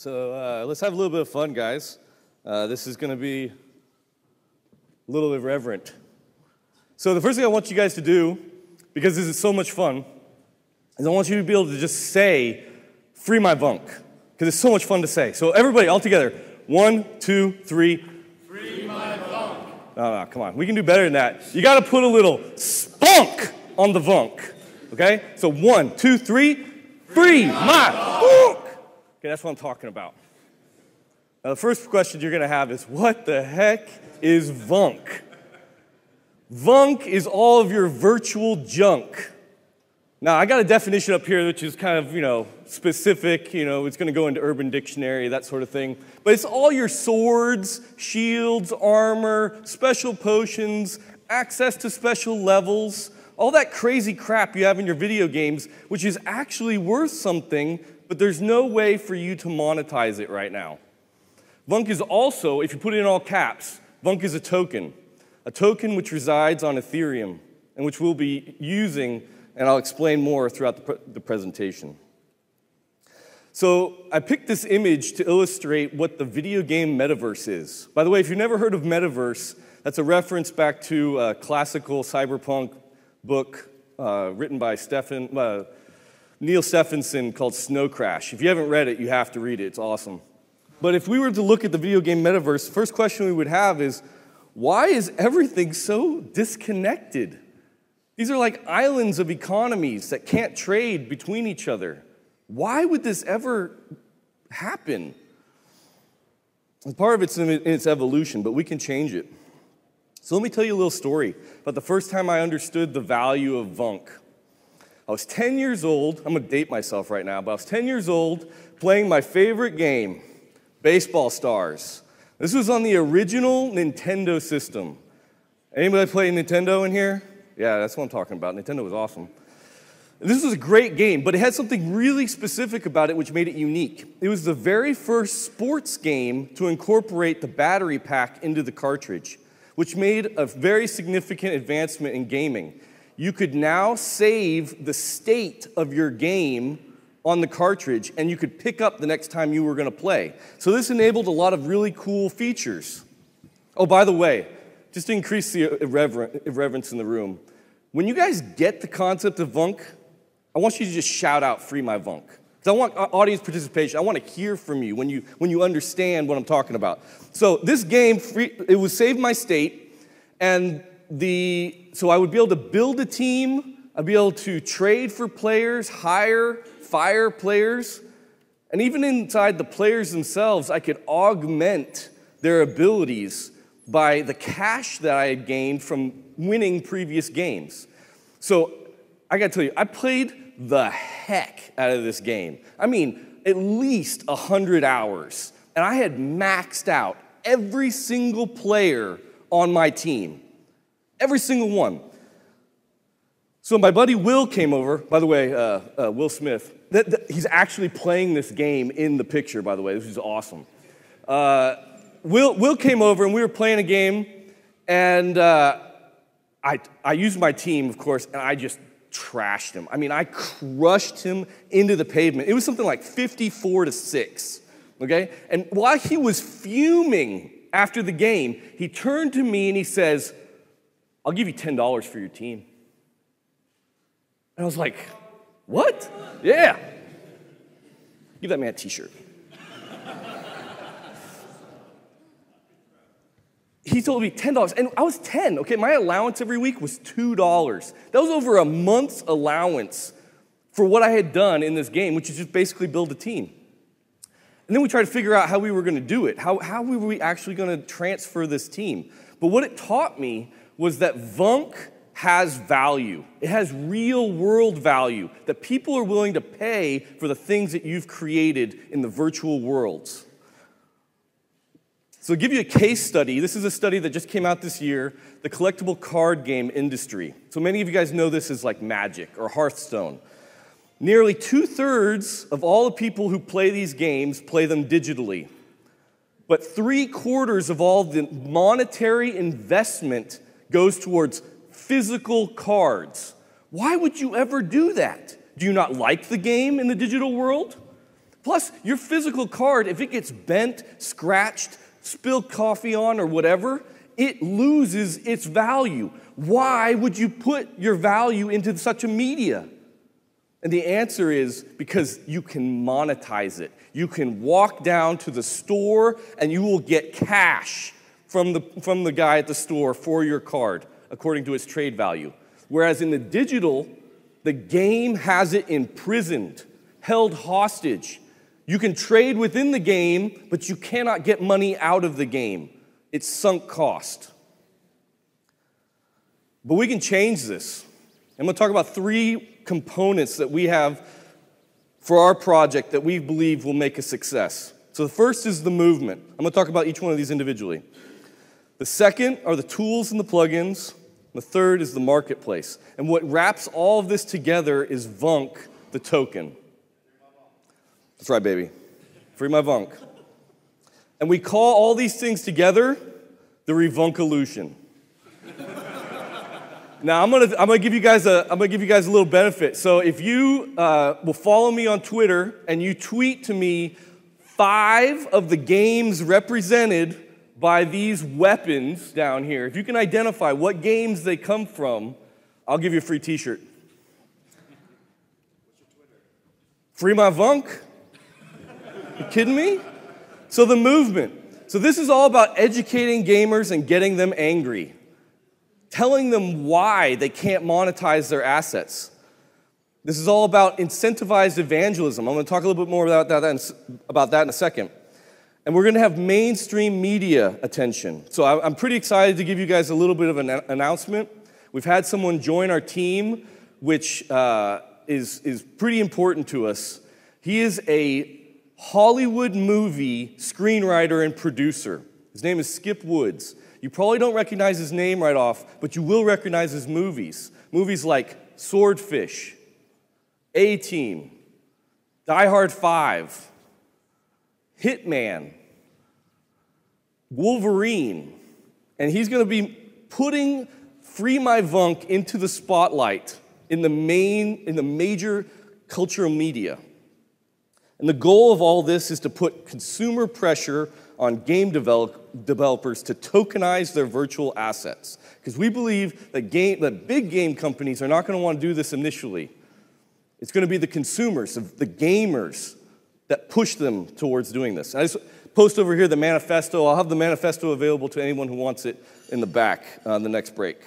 So uh, let's have a little bit of fun, guys. Uh, this is going to be a little irreverent. So, the first thing I want you guys to do, because this is so much fun, is I want you to be able to just say, Free my vunk, because it's so much fun to say. So, everybody, all together. One, two, three. Free my vunk. No, no, come on. We can do better than that. You got to put a little spunk on the vunk. Okay? So, one, two, three. Free, my vunk. Okay, that's what I'm talking about. Now, the first question you're going to have is what the heck is vunk? Vunk is all of your virtual junk. Now, I got a definition up here which is kind of, you know, specific, you know, it's going to go into Urban Dictionary, that sort of thing. But it's all your swords, shields, armor, special potions, access to special levels, all that crazy crap you have in your video games, which is actually worth something, but there's no way for you to monetize it right now. Vunk is also, if you put it in all caps, Vunk is a token, a token which resides on Ethereum and which we'll be using, and I'll explain more throughout the, pre- the presentation. So, I picked this image to illustrate what the video game metaverse is. By the way, if you've never heard of metaverse, that's a reference back to a classical cyberpunk book uh, written by Stefan, uh, Neal Stephenson called Snow Crash. If you haven't read it, you have to read it. It's awesome. But if we were to look at the video game metaverse, the first question we would have is why is everything so disconnected? These are like islands of economies that can't trade between each other. Why would this ever happen? Part of it's in its evolution, but we can change it. So let me tell you a little story about the first time I understood the value of Vunk. I was 10 years old. I'm going to date myself right now, but I was 10 years old playing my favorite game, Baseball Stars. This was on the original Nintendo system. Anybody play Nintendo in here? Yeah, that's what I'm talking about. Nintendo was awesome. This was a great game, but it had something really specific about it which made it unique. It was the very first sports game to incorporate the battery pack into the cartridge, which made a very significant advancement in gaming. You could now save the state of your game on the cartridge and you could pick up the next time you were going to play. So this enabled a lot of really cool features. Oh, by the way, just to increase the irreverence in the room, when you guys get the concept of Vunk, I want you to just shout out, free my Vunk. Because I want uh, audience participation. I want to hear from you when, you when you understand what I'm talking about. So this game, free, it was Save My State, and the, so I would be able to build a team, I'd be able to trade for players, hire, fire players, and even inside the players themselves, I could augment their abilities by the cash that I had gained from winning previous games. So I gotta tell you, I played the heck out of this game. I mean, at least 100 hours. And I had maxed out every single player on my team. Every single one. So my buddy Will came over, by the way, uh, uh, Will Smith. That, that, he's actually playing this game in the picture, by the way. This is awesome. Uh, Will, Will came over and we were playing a game, and uh, I, I used my team, of course, and I just trashed him. I mean, I crushed him into the pavement. It was something like 54 to 6, okay? And while he was fuming after the game, he turned to me and he says, I'll give you $10 for your team. And I was like, What? Yeah. Give that man a t shirt. he told me $10. And I was 10, okay? My allowance every week was $2. That was over a month's allowance for what I had done in this game, which is just basically build a team. And then we tried to figure out how we were going to do it. How, how were we actually going to transfer this team? But what it taught me was that Vunk has value. It has real world value that people are willing to pay for the things that you've created in the virtual worlds. So, I'll give you a case study. This is a study that just came out this year the collectible card game industry. So, many of you guys know this as like Magic or Hearthstone. Nearly two thirds of all the people who play these games play them digitally. But three quarters of all the monetary investment goes towards physical cards. Why would you ever do that? Do you not like the game in the digital world? Plus, your physical card, if it gets bent, scratched, spilled coffee on, or whatever, it loses its value. Why would you put your value into such a media? And the answer is because you can monetize it. You can walk down to the store and you will get cash from the, from the guy at the store for your card according to its trade value. Whereas in the digital, the game has it imprisoned, held hostage. You can trade within the game, but you cannot get money out of the game. It's sunk cost. But we can change this. I'm going to talk about three components that we have for our project that we believe will make a success. So the first is the movement. I'm going to talk about each one of these individually. The second are the tools and the plugins. The third is the marketplace. And what wraps all of this together is Vunk, the token. That's right, baby. Free my Vunk. And we call all these things together the Revunkolution. now I'm gonna I'm gonna give you guys a I'm gonna give you guys a little benefit. So if you uh, will follow me on Twitter and you tweet to me five of the games represented by these weapons down here, if you can identify what games they come from, I'll give you a free t shirt. Free my Vunk? You kidding me? So, the movement. So, this is all about educating gamers and getting them angry, telling them why they can't monetize their assets. This is all about incentivized evangelism. I'm going to talk a little bit more about that, about that in a second. And we're going to have mainstream media attention. So I'm pretty excited to give you guys a little bit of an announcement. We've had someone join our team, which uh, is, is pretty important to us. He is a Hollywood movie screenwriter and producer. His name is Skip Woods. You probably don't recognize his name right off, but you will recognize his movies. Movies like Swordfish, A Team, Die Hard 5, Hitman, Wolverine, and he's going to be putting Free My Vunk into the spotlight in the main, in the major cultural media. And the goal of all this is to put consumer pressure on game develop, developers to tokenize their virtual assets. Because we believe that, game, that big game companies are not going to want to do this initially. It's going to be the consumers, of the gamers, that push them towards doing this. Post over here the manifesto. I'll have the manifesto available to anyone who wants it in the back on uh, the next break.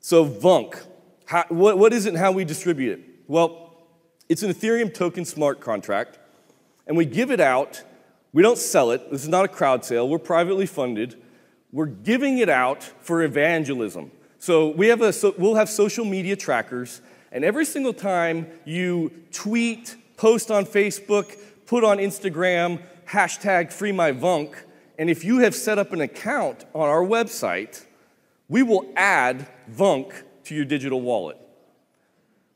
So, Vunk, how, what, what is it and how we distribute it? Well, it's an Ethereum token smart contract, and we give it out. We don't sell it. This is not a crowd sale. We're privately funded. We're giving it out for evangelism. So we have a, so we'll have social media trackers, and every single time you tweet, post on Facebook, put on Instagram, hashtag free my vunk. And if you have set up an account on our website, we will add Vunk to your digital wallet.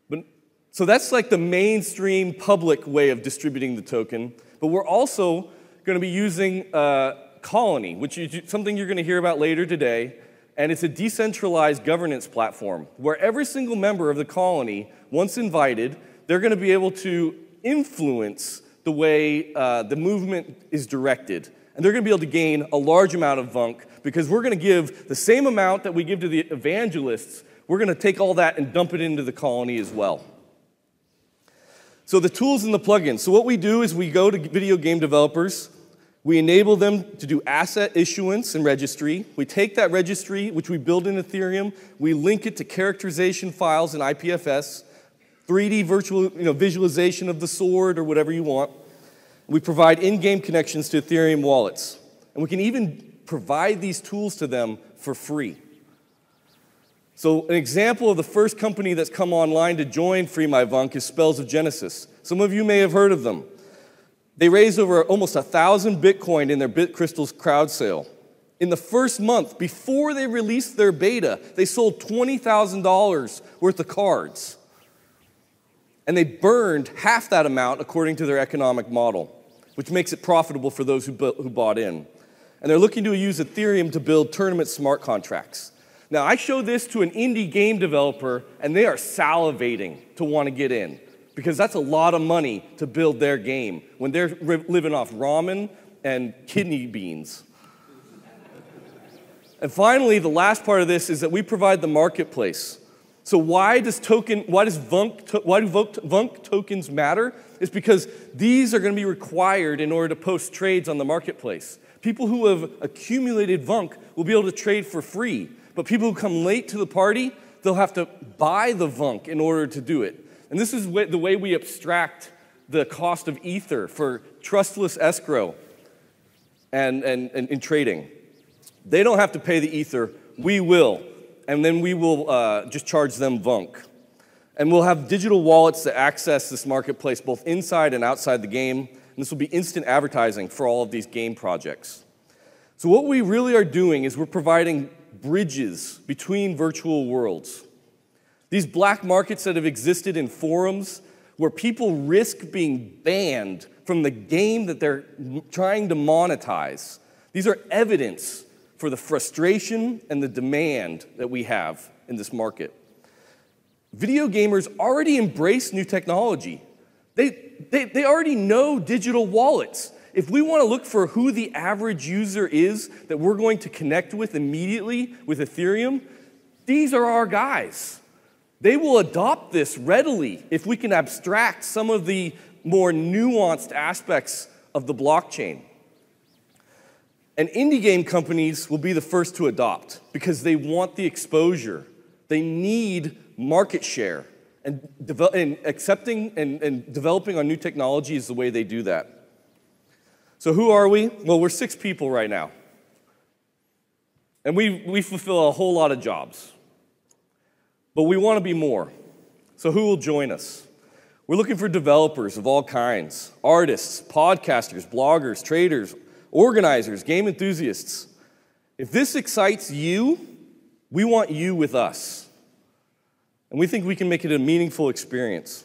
But, so that's like the mainstream public way of distributing the token. But we're also going to be using uh, Colony, which is something you're going to hear about later today. And it's a decentralized governance platform where every single member of the colony, once invited, they're going to be able to influence the way uh, the movement is directed. And they're going to be able to gain a large amount of Vunk because we're going to give the same amount that we give to the evangelists, we're going to take all that and dump it into the colony as well. So, the tools and the plugins. So, what we do is we go to video game developers, we enable them to do asset issuance and registry. We take that registry, which we build in Ethereum, we link it to characterization files in IPFS. 3D virtual you know, visualization of the sword or whatever you want. We provide in game connections to Ethereum wallets. And we can even provide these tools to them for free. So, an example of the first company that's come online to join Free My Vunk is Spells of Genesis. Some of you may have heard of them. They raised over almost a thousand Bitcoin in their BitCrystals crowd sale. In the first month, before they released their beta, they sold $20,000 worth of cards and they burned half that amount according to their economic model, which makes it profitable for those who, who bought in. And they're looking to use Ethereum to build tournament smart contracts. Now, I show this to an indie game developer, and they are salivating to want to get in. because that's a lot of money to build their game when they're living off ramen and kidney beans. and finally, the last part of this is that we provide the marketplace. So why does token, why does Vunk, why do Vunk tokens matter? It's because these are going to be required in order to post trades on the marketplace. People who have accumulated Vunk will be able to trade for free, but people who come late to the party, they'll have to buy the Vunk in order to do it. And this is the way we abstract the cost of Ether for trustless escrow and, and, and in trading. They don't have to pay the Ether, we will. And then we will uh, just charge them Vunk. And we'll have digital wallets to access this marketplace both inside and outside the game. And this will be instant advertising for all of these game projects. So, what we really are doing is we're providing bridges between virtual worlds. These black markets that have existed in forums where people risk being banned from the game that they're trying to monetize. These are evidence for the frustration and the demand that we have in this market. Video gamers already embrace new technology. They, they, they already know digital wallets. If we want to look for who the average user is that we're going to connect with immediately with Ethereum, these are our guys. They will adopt this readily if we can abstract some of the more nuanced aspects of the blockchain. And indie game companies will be the first to adopt because they want the exposure. They need market share. And, and accepting and, and developing on new technology is the way they do that. So, who are we? Well, we're six people right now. And we, we fulfill a whole lot of jobs. But we want to be more. So, who will join us? We're looking for developers of all kinds artists, podcasters, bloggers, traders, organizers, game enthusiasts. If this excites you, we want you with us. And we think we can make it a meaningful experience.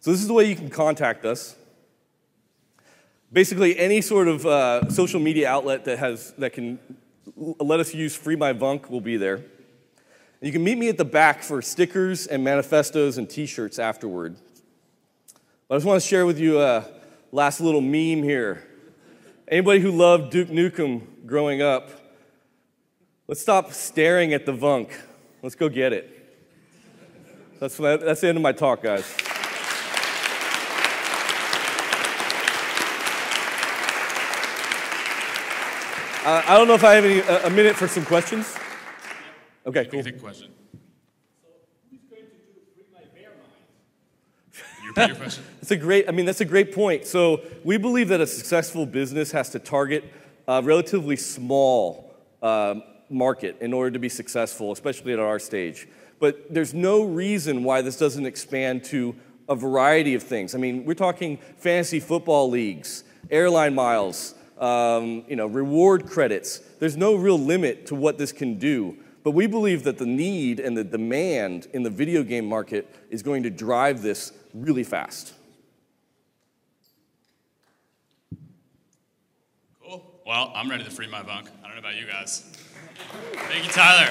So, this is the way you can contact us. Basically, any sort of uh, social media outlet that, has, that can let us use Free My Vunk will be there. You can meet me at the back for stickers and manifestos and t shirts afterward. But I just want to share with you a last little meme here. Anybody who loved Duke Nukem growing up, let's stop staring at the Vunk. Let's go get it. That's, that's the end of my talk, guys. Uh, I don't know if I have any, a minute for some questions. Okay, cool. Take a question. your question. That's a great. I mean, that's a great point. So we believe that a successful business has to target a relatively small uh, market in order to be successful, especially at our stage. But there's no reason why this doesn't expand to a variety of things. I mean, we're talking fantasy football leagues, airline miles, um, you know, reward credits. There's no real limit to what this can do. But we believe that the need and the demand in the video game market is going to drive this really fast. Cool. Well, I'm ready to free my vunk. I don't know about you guys. Thank you, Tyler.